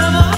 amor.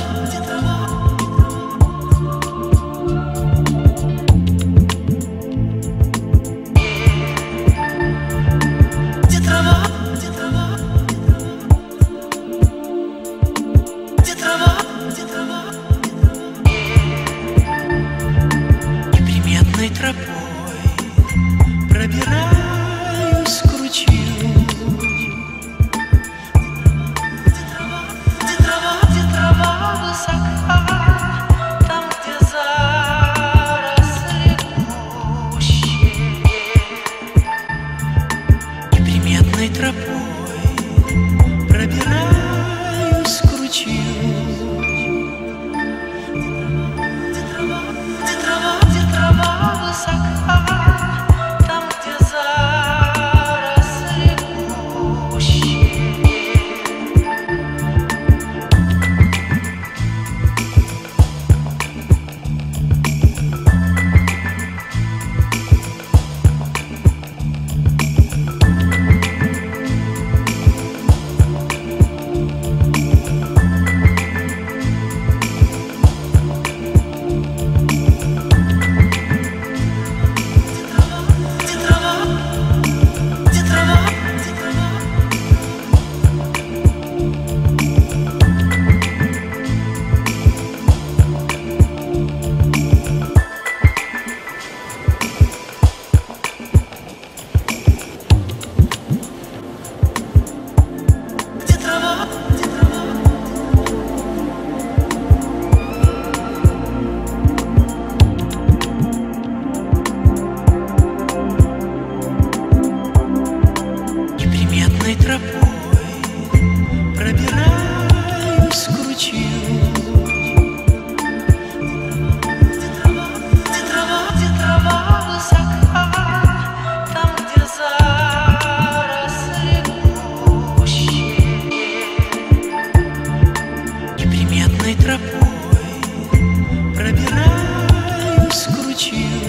过去。